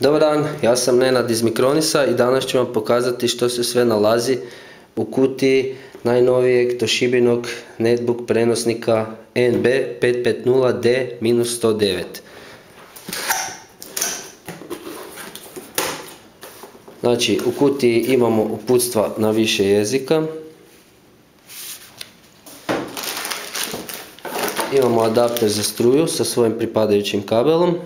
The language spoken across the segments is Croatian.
Dobar dan, ja sam Nenad iz Mikronisa i danas ću vam pokazati što se sve nalazi u kutiji najnovijeg Toshibinog netbook prenosnika NB550D-109. Znači, u kutiji imamo uputstva na više jezika. Imamo adapter za struju sa svojim pripadajućim kabelom.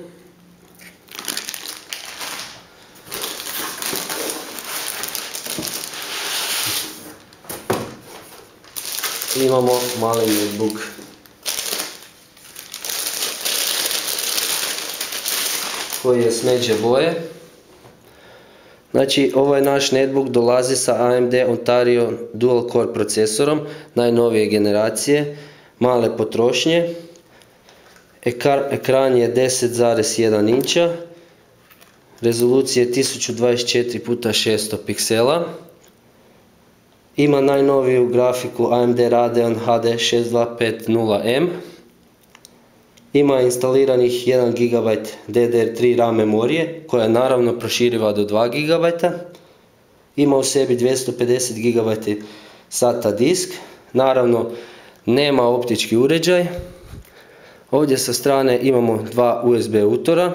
Imamo mali netbook. Koji je smeđe boje. Znači ovaj naš netbook dolazi sa AMD Ontario Dual Core procesorom najnovije generacije, male potrošnje. Ekran je 10,1 inča, rezolucije 1024 x 600 piksela. Ima najnoviju grafiku AMD Radeon HD 6250M. Ima instaliranih 1 GB DDR3 RAM memorije koja je naravno proširiva do 2 GB. Ima u sebi 250 GB SATA disk. Naravno nema optički uređaj. Ovdje sa strane imamo dva USB utora.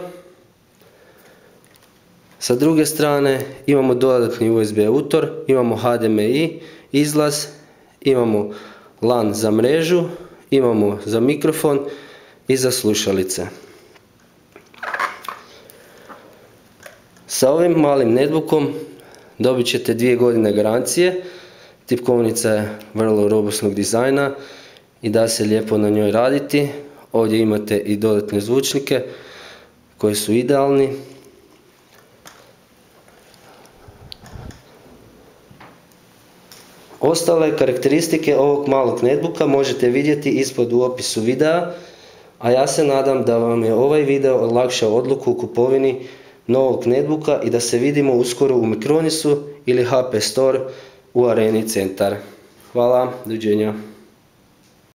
Sa druge strane imamo dodatni USB utor, imamo HDMI izlaz, imamo LAN za mrežu, imamo za mikrofon i za slušalice. Sa ovim malim netbookom dobit ćete dvije godine garancije. Tipkovnica je vrlo robustnog dizajna i da se lijepo na njoj raditi. Ovdje imate i dodatne zvučnike koji su idealni. Ostale karakteristike ovog malog netbooka možete vidjeti ispod u opisu videa, a ja se nadam da vam je ovaj video olakšao odluku u kupovini novog netbooka i da se vidimo uskoro u Mikronisu ili HP Store u Areni Centar. Hvala, dođenja.